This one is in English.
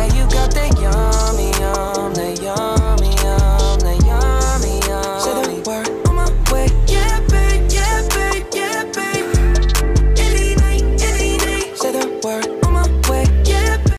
Yeah, you got